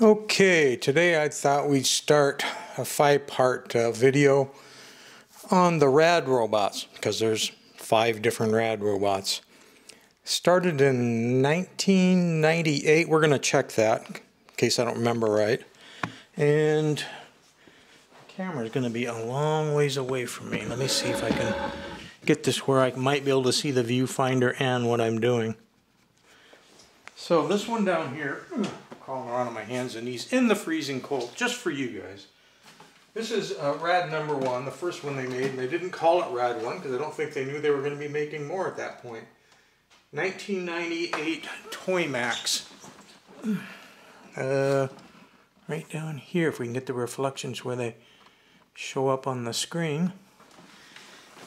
Okay, today I thought we'd start a five-part uh, video on the rad robots because there's five different rad robots. Started in 1998. We're going to check that in case I don't remember right. And the camera is going to be a long ways away from me. Let me see if I can get this where I might be able to see the viewfinder and what I'm doing. So this one down here, crawling around on my hands and knees in the freezing cold, just for you guys. This is uh, Rad number one, the first one they made, and they didn't call it Rad one because I don't think they knew they were going to be making more at that point. 1998 Toymax. Uh, right down here, if we can get the reflections where they show up on the screen.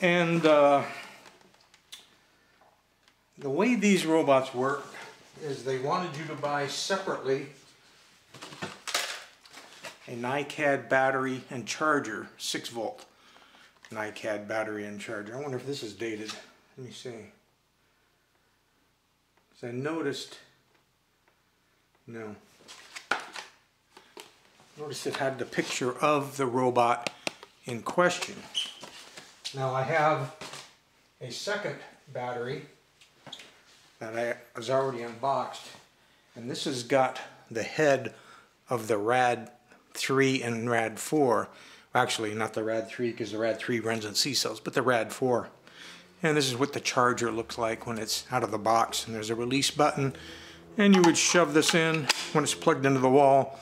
And uh, the way these robots work is they wanted you to buy separately a NiCad battery and charger, 6 volt NiCad battery and charger. I wonder if this is dated. Let me see. So I noticed, no. Notice it had the picture of the robot in question. Now I have a second battery that I was already unboxed. And this has got the head of the RAD 3 and RAD 4 actually not the RAD 3 because the RAD 3 runs on C cells but the RAD 4 and this is what the charger looks like when it's out of the box and there's a release button. And you would shove this in when it's plugged into the wall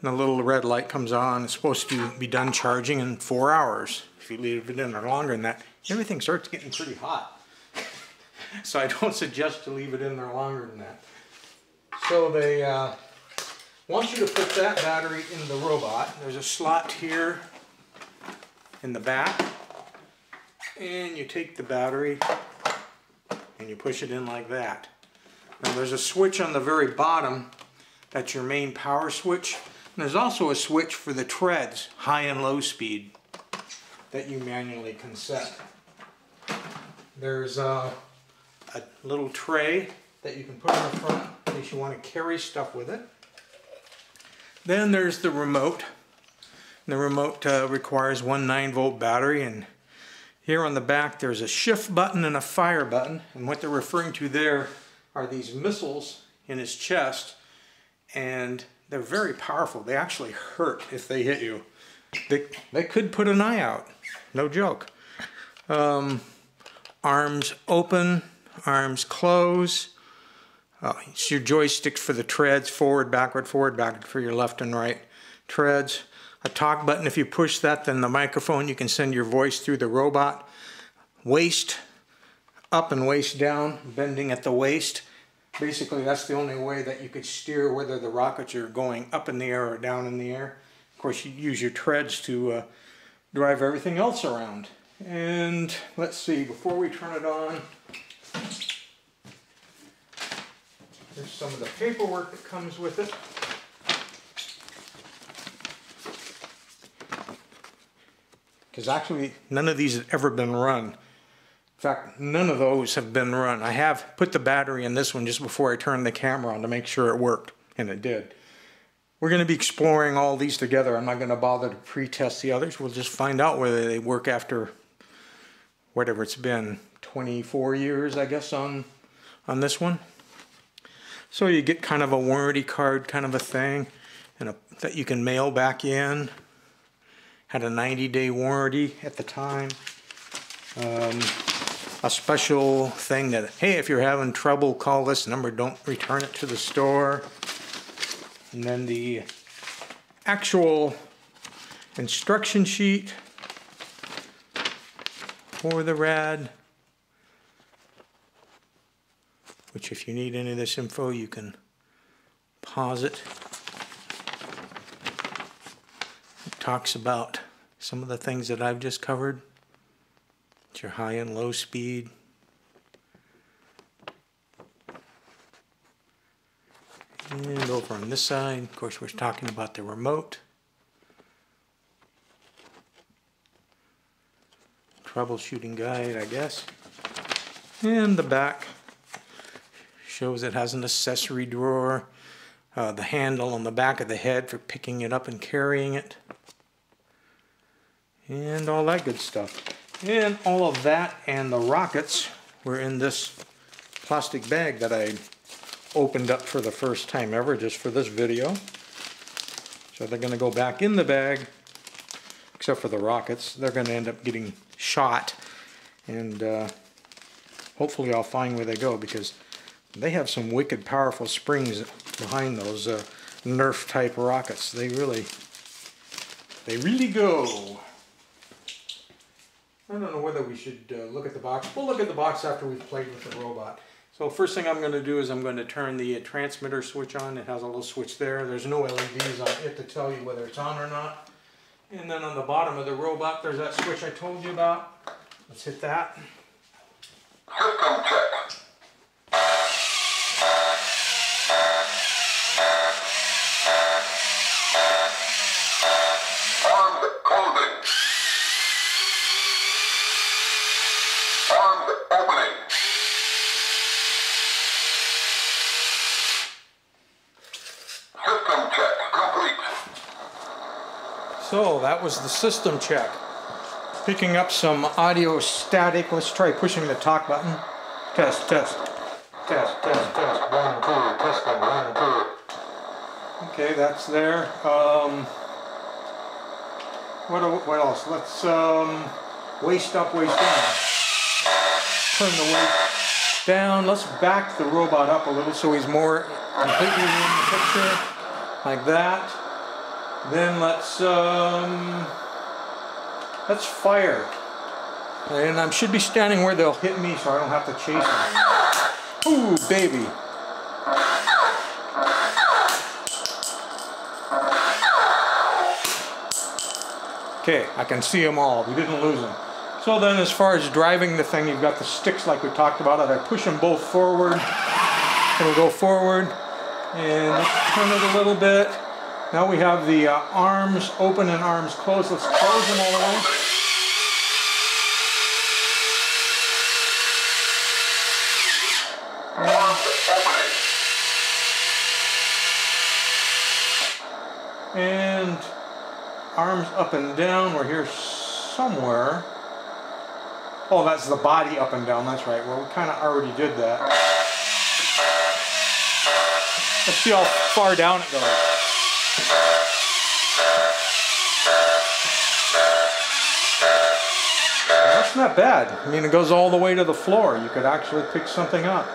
and the little red light comes on. It's supposed to be done charging in four hours if you leave it in there longer than that. Everything starts getting pretty hot so I don't suggest to leave it in there longer than that. So they uh, want you to put that battery in the robot. There's a slot here in the back and you take the battery and you push it in like that. Now there's a switch on the very bottom that's your main power switch. And there's also a switch for the treads, high and low speed, that you manually can set. There's uh, a little tray that you can put in the front in case you want to carry stuff with it. Then there's the remote. The remote uh, requires one 9 volt battery and here on the back there's a shift button and a fire button and what they're referring to there are these missiles in his chest and they're very powerful. They actually hurt if they hit you. They, they could put an eye out. No joke. Um, arms open, arms close. Uh, it's your joystick for the treads, forward, backward, forward, backward for your left and right treads. A talk button, if you push that, then the microphone, you can send your voice through the robot. Waist up and waist down, bending at the waist. Basically, that's the only way that you could steer whether the rockets are going up in the air or down in the air. Of course, you use your treads to uh, drive everything else around. And let's see, before we turn it on, Here's some of the paperwork that comes with it. Because actually, none of these have ever been run. In fact, none of those have been run. I have put the battery in this one just before I turned the camera on to make sure it worked, and it did. We're going to be exploring all these together. I'm not going to bother to pre-test the others. We'll just find out whether they work after whatever it's been, 24 years, I guess, on, on this one. So you get kind of a warranty card kind of a thing and a, that you can mail back in. Had a 90 day warranty at the time. Um, a special thing that, hey, if you're having trouble, call this number, don't return it to the store. And then the actual instruction sheet for the RAD which if you need any of this info, you can pause it. It talks about some of the things that I've just covered. It's your high and low speed. And over on this side, of course, we're talking about the remote. Troubleshooting guide, I guess. And the back shows it has an accessory drawer, uh, the handle on the back of the head for picking it up and carrying it. And all that good stuff. And all of that and the rockets were in this plastic bag that I opened up for the first time ever just for this video. So they're going to go back in the bag, except for the rockets. They're going to end up getting shot. And uh, hopefully I'll find where they go because they have some wicked powerful springs behind those uh, Nerf type rockets. They really, they really go. I don't know whether we should uh, look at the box. We'll look at the box after we've played with the robot. So first thing I'm going to do is I'm going to turn the uh, transmitter switch on. It has a little switch there. There's no LEDs on it to tell you whether it's on or not. And then on the bottom of the robot, there's that switch I told you about. Let's hit that. System check. That was the system check. Picking up some audio static. Let's try pushing the talk button. Test, test. Test, test, test. One, two, testing, one, two. Okay, that's there. Um, what, what else? Let's um, waist up, waist down. Turn the weight down. Let's back the robot up a little so he's more completely in the picture. Like that. Then let's um, let's fire. And I should be standing where they'll hit me so I don't have to chase them. Ooh, baby. Okay, I can see them all. We didn't lose them. So then as far as driving the thing, you've got the sticks like we talked about. I push them both forward. It'll go forward. And turn it a little bit. Now we have the uh, arms open and arms closed. Let's close them all the way. And arms up and down. We're here somewhere. Oh, that's the body up and down. That's right. Well, we kind of already did that. Let's see how far down it goes. That's not bad. I mean, it goes all the way to the floor. You could actually pick something up.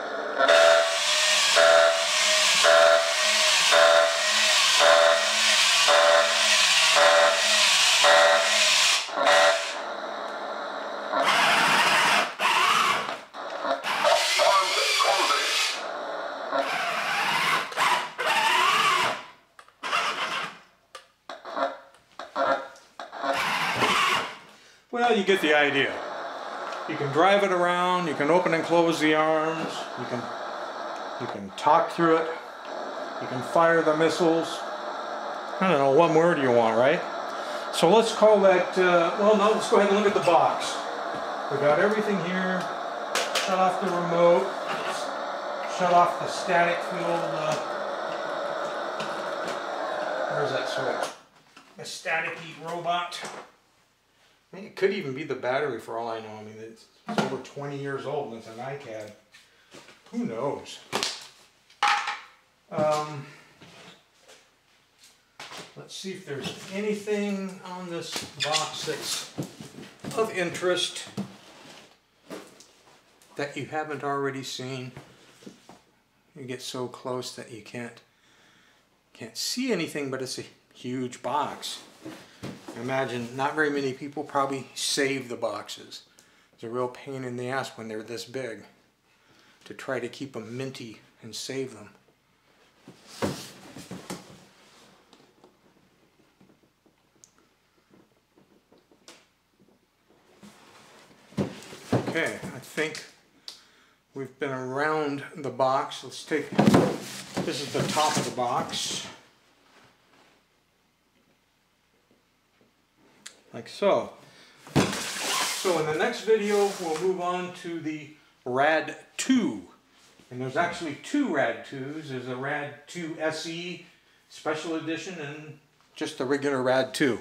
Closing. Well, you get the idea. You can drive it around, you can open and close the arms, you can you can talk through it, you can fire the missiles. I don't know, one word do you want, right? So let's call that, uh, well, no, let's go ahead and look at the box. We got everything here. Shut off the remote. Shut off the static field. Uh, where's that switch? A staticky robot. It could even be the battery for all I know. I mean, it's, it's over 20 years old and it's an NiCad. Who knows? Um, let's see if there's anything on this box that's of interest that you haven't already seen. You get so close that you can't can't see anything, but it's a huge box. Imagine not very many people probably save the boxes. It's a real pain in the ass when they're this big to try to keep them minty and save them. Okay, I think we've been around the box. Let's take, this is the top of the box. Like so. So in the next video, we'll move on to the RAD 2. And there's actually two Rad 2s. There's a Rad 2 SE Special Edition and just the regular Rad 2.